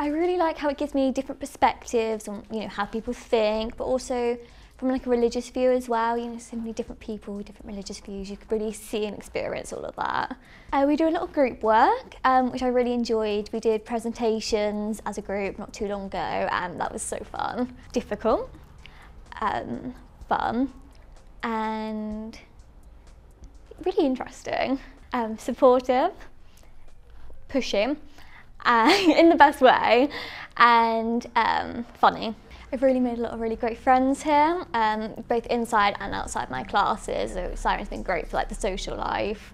I really like how it gives me different perspectives on you know how people think, but also from like a religious view as well. You know, so many different people different religious views. You could really see and experience all of that. Uh, we do a lot of group work, um, which I really enjoyed. We did presentations as a group not too long ago, and that was so fun. Difficult, um, fun, and really interesting. Um, supportive, pushing, uh, in the best way, and um, funny. I've really made a lot of really great friends here, um, both inside and outside my classes. So Ciren's been great for like the social life.